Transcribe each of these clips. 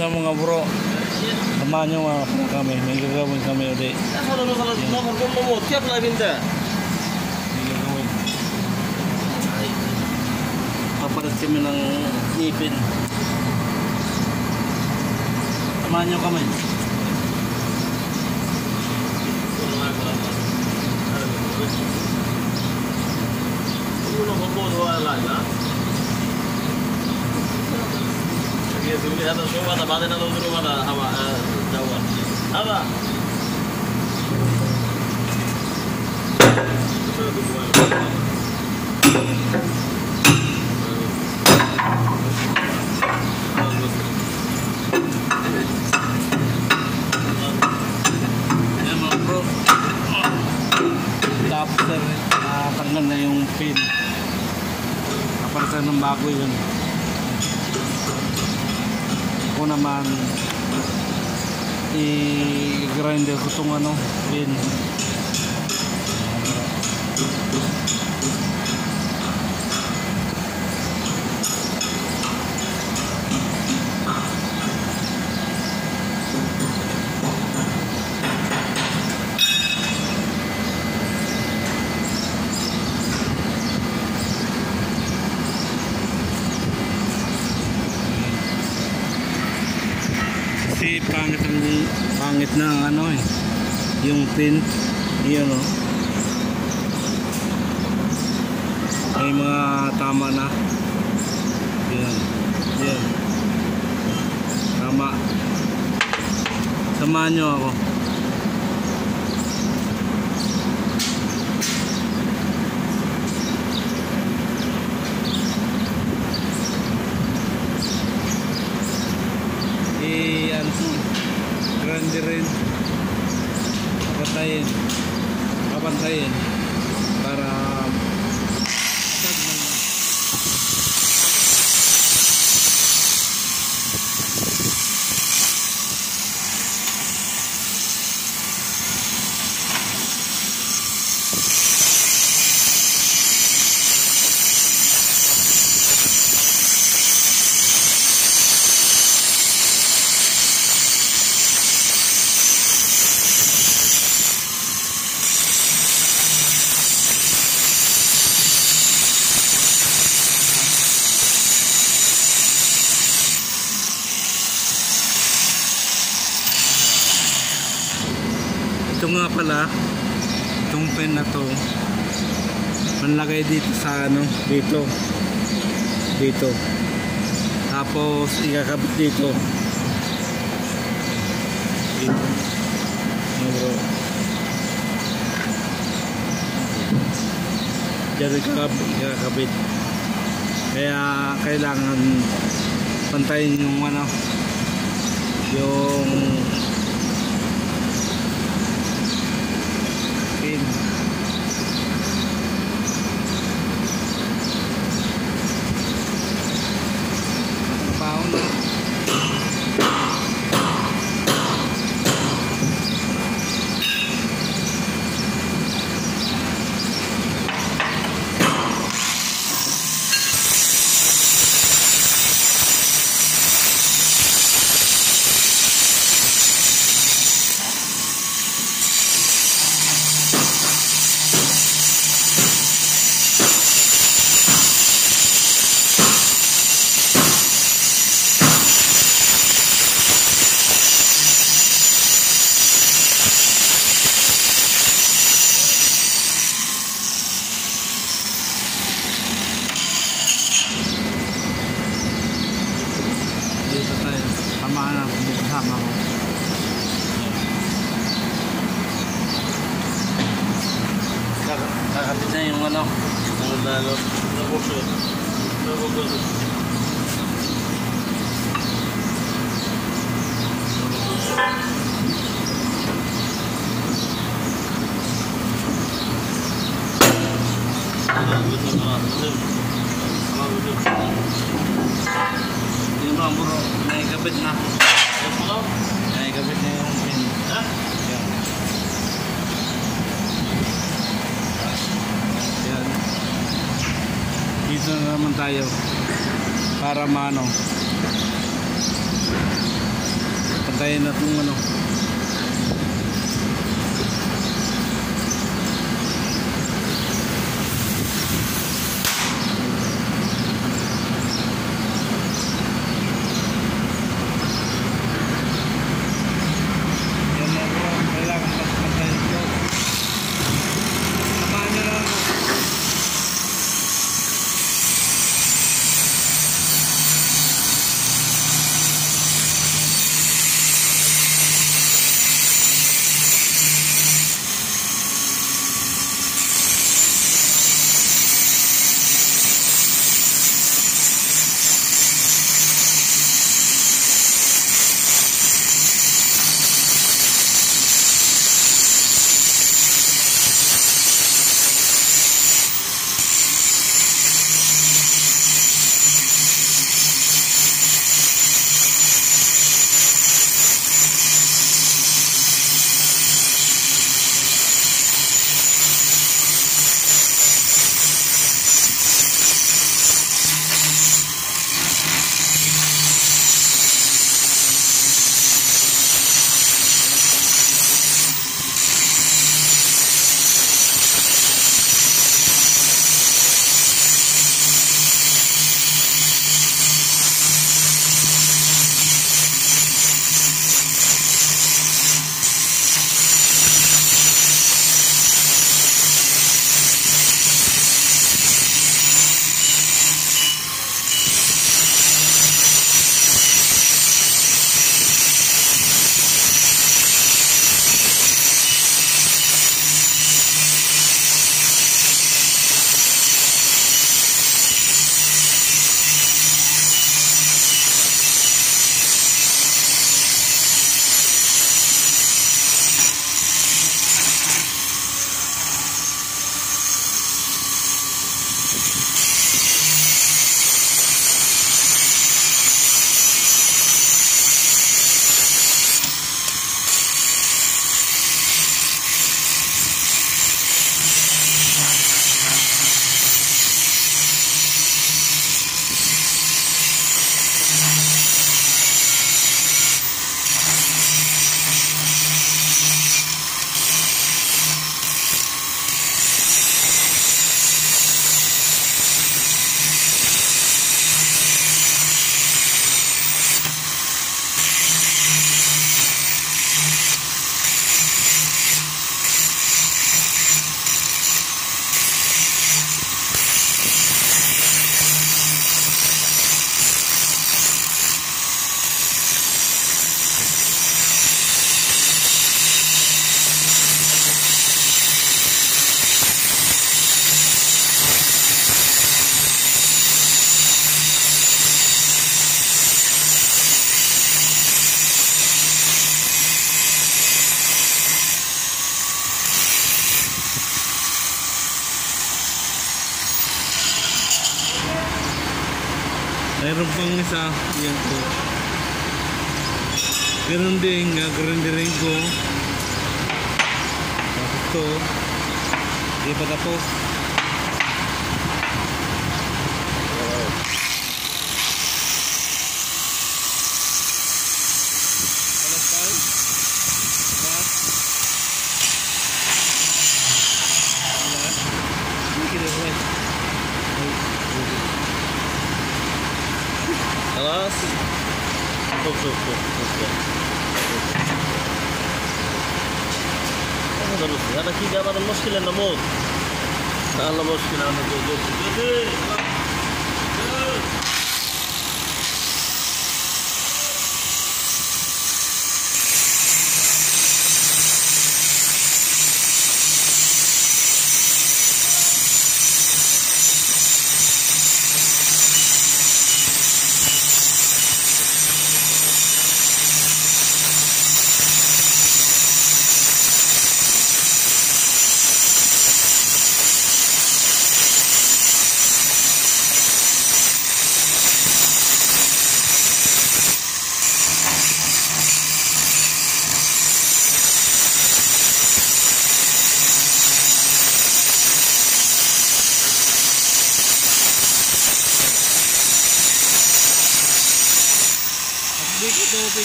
sa mga bro. Samahan nyo mga bro kami. May gagawin kami ulit. Kalau lu kalau nomor gua mau tiap lah minta. May gagawin. Papalit kami ng ngipin. Samahan nyo kami. Lu nomor gua dua lah يزوري هذا شو هذا بعدين هذا وضرب هذا هوا دور هذا Tapos, nakakandang na yung pin. Kaparsan ng bago yun. Ako naman, i-grinder ko itong ano, pin. Kasi pangit ang pangit na ang ano eh. Pin, yun oh. May mga tama na. Yan. Yan. Tama. Samahan nyo ako. Eh, ano to? Grande rin. Papantayin. Papantayin. Para Tagman lang. Ito nga pala, itong pen na to, manlagay dito sa ano, dito. Dito. Tapos ikakabit dito. Dito. Ano bro? Ikakabit, ikakabit. Kaya kailangan pantayin yung ano, yung Yun mga bro, na. Yes mo daw? Na yung pin. Ha? Yan. Yan. Dito na naman tayo. Para mano. Pantayin natin ano. meron pang isa. Yan po. Meron din gagrenderin ko tapos to. Hindi pa tapos Bakın.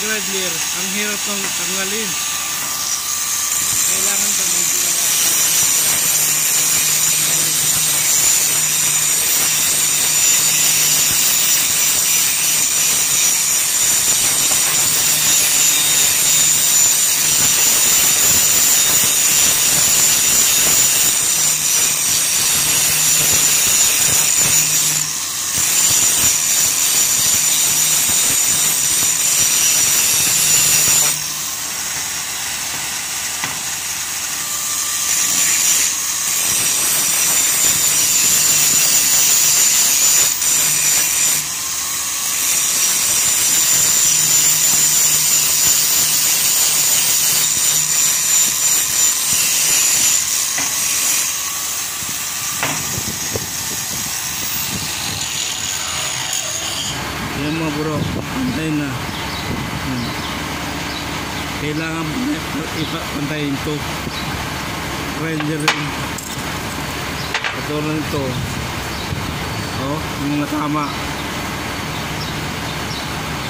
Redler, ang hirap ng tanggalin. Kailangan tanggalin talaga. Yan mga bro, pantay na. Hmm. Kailangan ipa pantayin to. Ranger rin. Katulad nito. Oh, yung mga tama.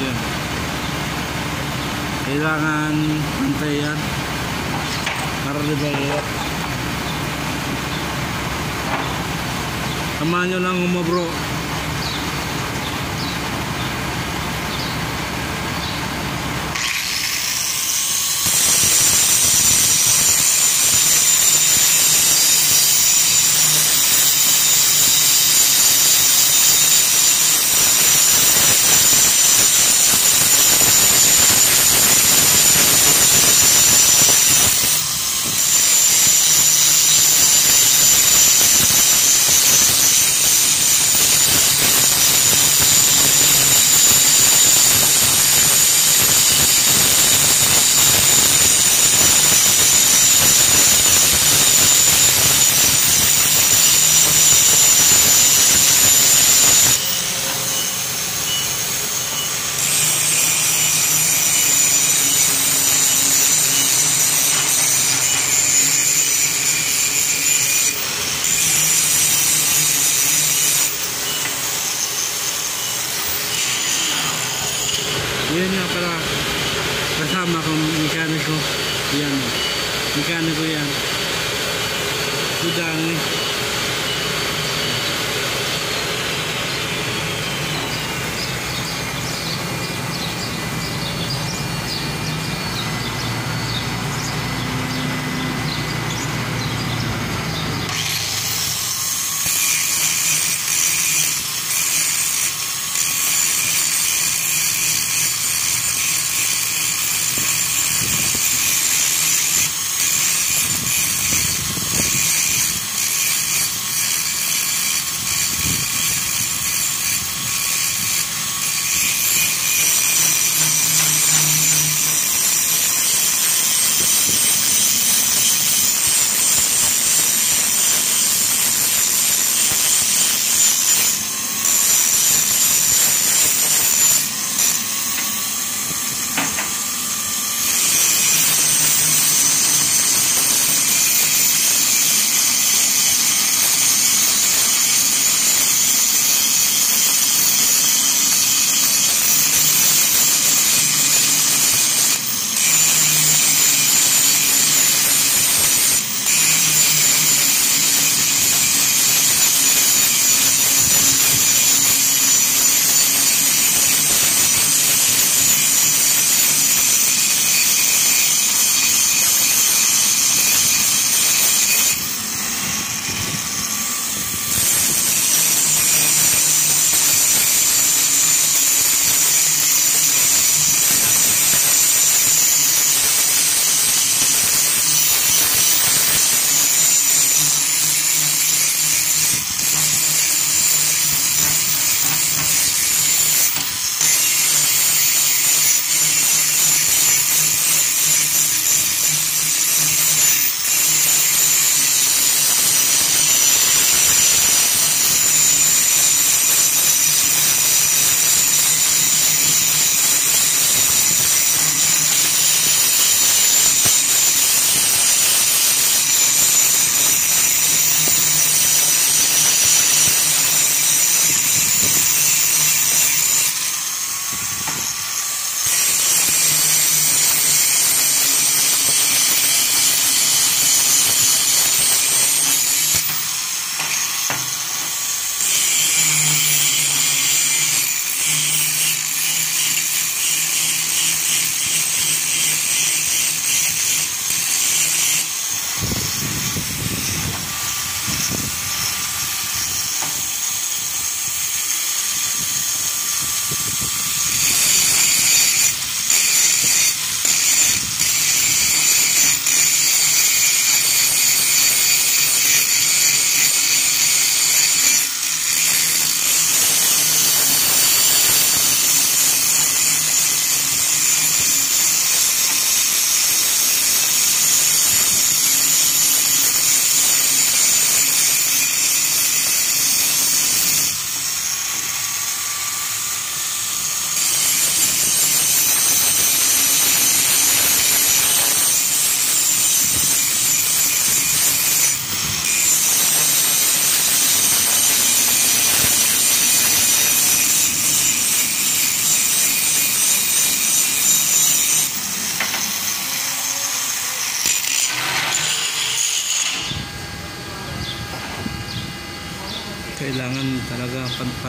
Yan. Kailangan pantay yan. Para hirap. Samahan nyo lang mga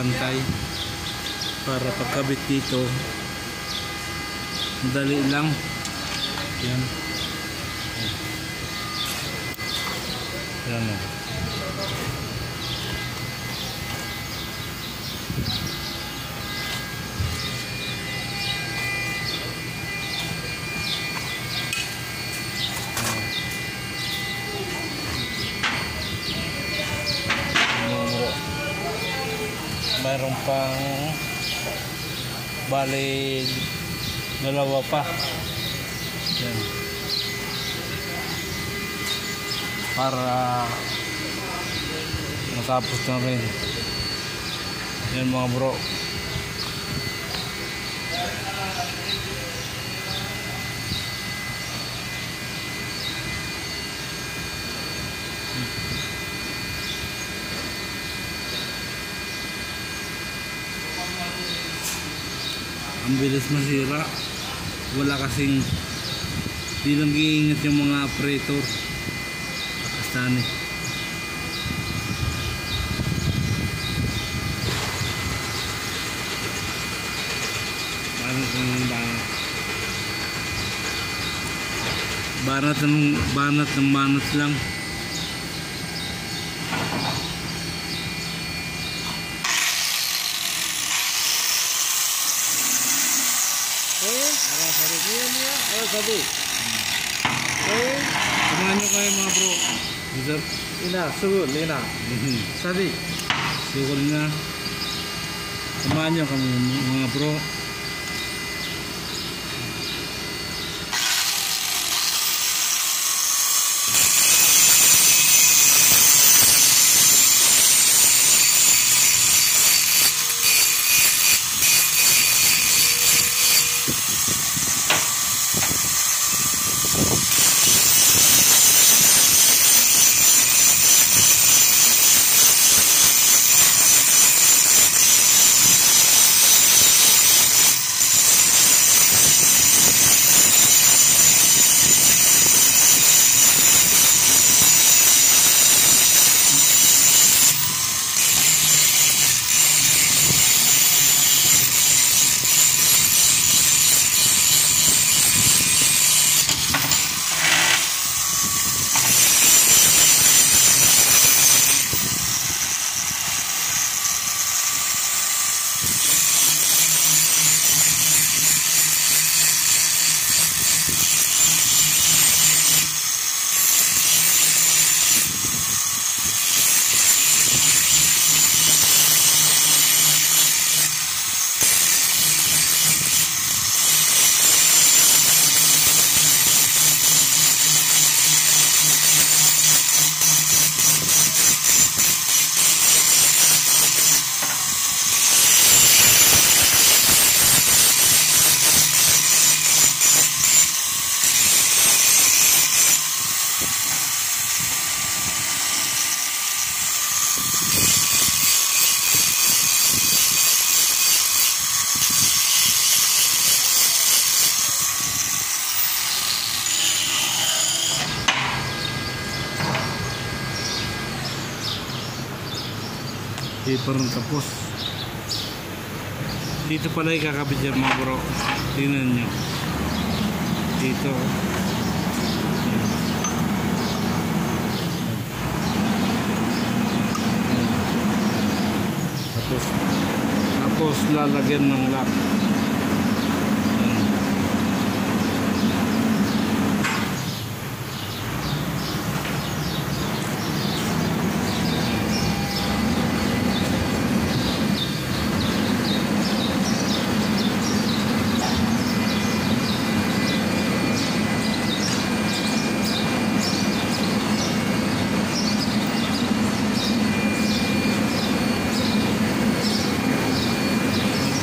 pantay para pagkabit dito madali lang. Yan. Yan. o Mayroon pang bali dalawa pa. Yan. Para matapos na rin. Yan mga bro. Ang bilis masira. Wala kasing di lang iingat yung mga operator. Pakastani banat ng banat banat ng banat ng banat lang हजुर यिनीहरू सुगुहरूले यिनीहरू सधैँ सुगुल मान्यो bro nyo kami mga bro Di pa tapos. Dito pala ikakabit yan mga bro. Tingnan nyo. Dito. Tapos, tapos lalagyan ng lock. Yan.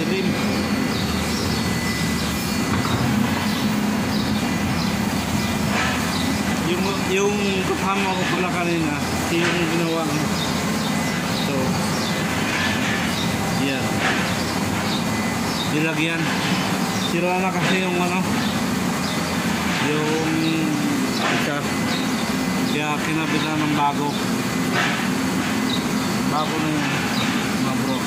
Madilim. Yung, yung kasama ko pala kanina, yung ginawa ko. So, yan. Nilagyan. Sira na kasi yung ano, yung isa. Kaya kinabitan ng bago. Ako na yun, mga bro.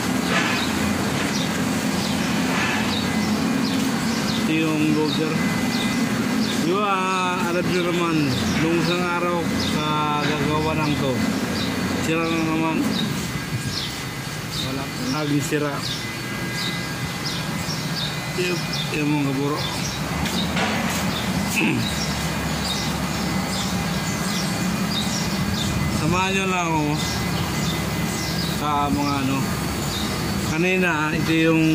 Ito yung loader. Di ba, alam nyo naman, nung isang araw sa gagawa ng to, sira na naman. Wala, laging sira. Yung, yung mga bro. Samahan nyo lang ako sa mga ano. Kanina, ito yung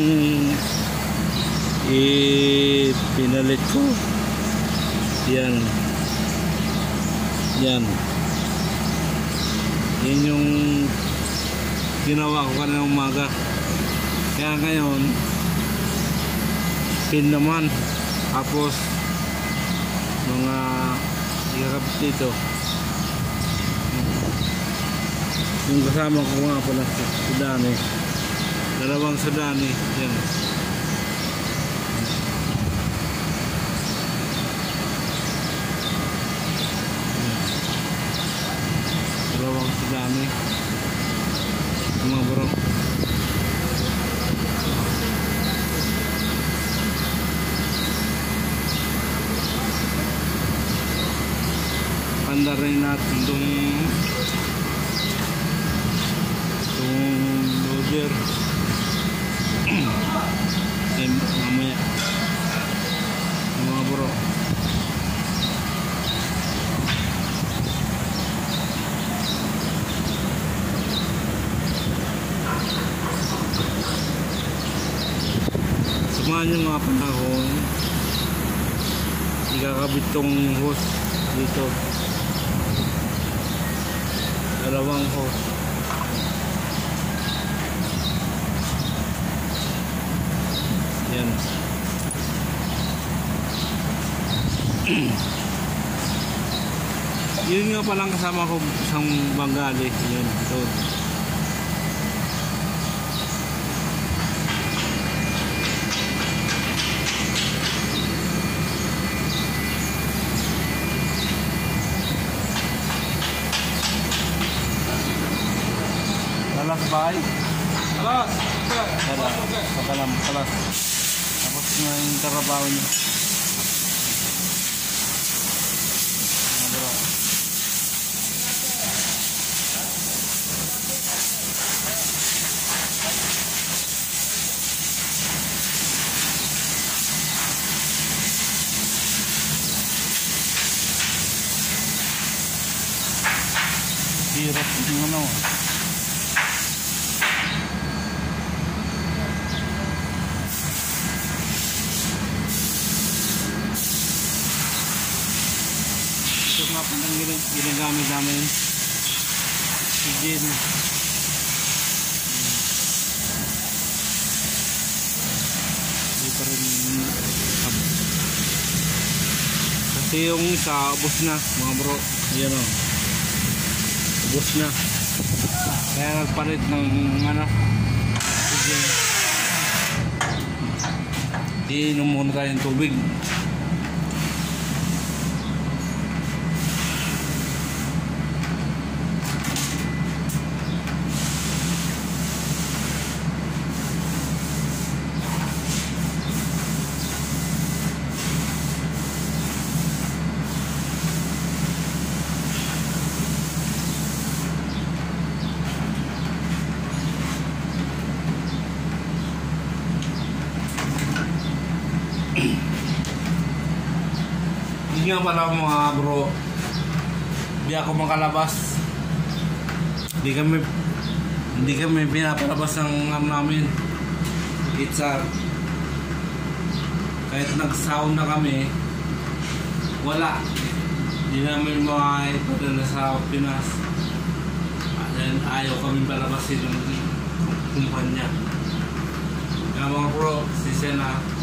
ipinalit ko. Yan. Yan. Yan yung ginawa ko kanina umaga. Kaya ngayon, pin naman. Tapos, mga ikakapit dito. Yung kasama ko nga pala, si Dani. Dalawang sa Dani. Yan. Sa Dani. Mga bro. Handa rin natin itong itong loader. Ay, mamaya. Mga bro. Samahan nyo mga panahon. Ikakabit tong hose dito. Dalawang hose. Yan. Yun nga palang kasama ko isang Bengali. Yun. So, Lalas bahay. Alas! Dala. Pakalam. Kalas. Tapos na yung trabaho niya. Mga bro. Hirap yung ano. Ito nga po ang gina- ginagamit namin. Si Jin. Hindi ab- Kasi yung isa, ubos na mga bro. Ayan o. Ubos na. Kaya nagpalit ng ano. Jin. Iinom muna tayo ng tubig. Hindi nga pala mga bro. Hindi ako makalabas. Hindi kami hindi kami pinapalabas ng ano namin. Itsar. Kahit nag-sound na kami, wala. Hindi namin mga ipadala sa Pinas. And ayaw kami palabasin ng kumpanya. Kaya mga bro, si Sena,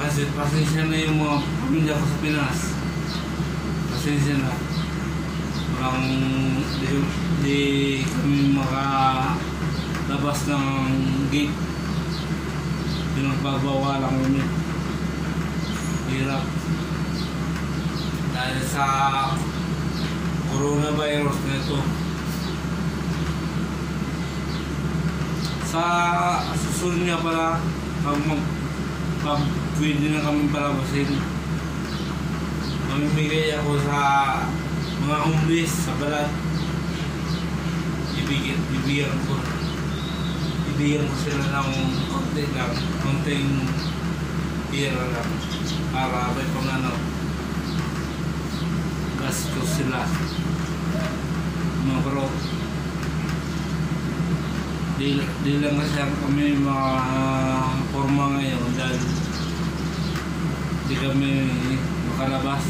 Kasi pasensya na yung mga pamilya ko sa Pinas. Pasensya na. Walang di, di kami makalabas ng gate. Pinagbabawalan kami. Hirap. Dahil sa coronavirus na ito. Sa susunod nga pala, pag, mag, pag pwede na kami palabasin, mamimigay ako sa mga homeless sa balat. Ibigyan, ibigyan ko. Ibigyan ko sila ng konti lang, konting pera lang para may pang ano, gastos sila. Mga bro, di, di lang kasi kami mga forma ngayon dahil di kami makalabas.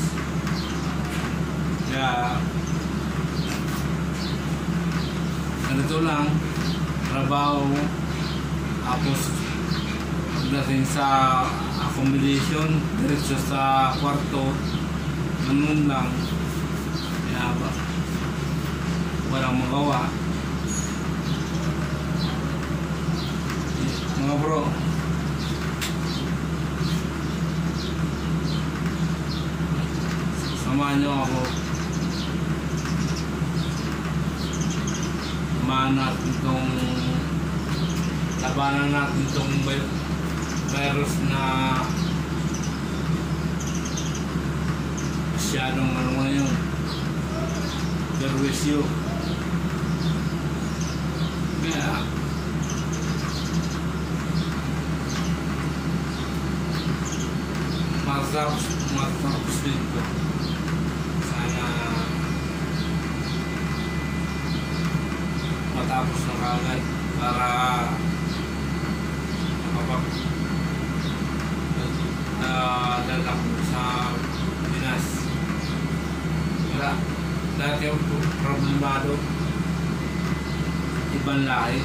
Kaya ganito lang, trabaho, tapos pagdating sa accommodation, diretso sa kwarto, ganun lang. Kaya ba, walang magawa. Mga bro, samahan nyo ako. Samahan natin itong labanan natin itong vi- virus na masyadong ano ngayon perwisyo kaya yung problemado ibang lahi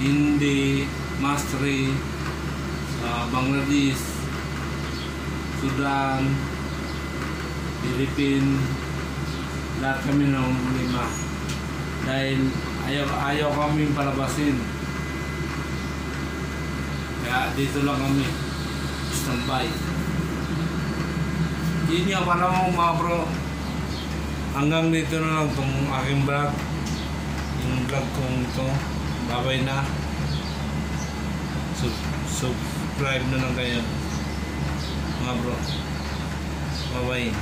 hindi Masri sa Bangladesh Sudan Philippines lahat kami ng lima dahil ayaw, ayaw kami palabasin kaya dito lang kami standby. Yun nga para mga bro hanggang dito na lang itong aking vlog. Yung vlog kong ito babay na. Sub subscribe na lang kayo. Mga bro bye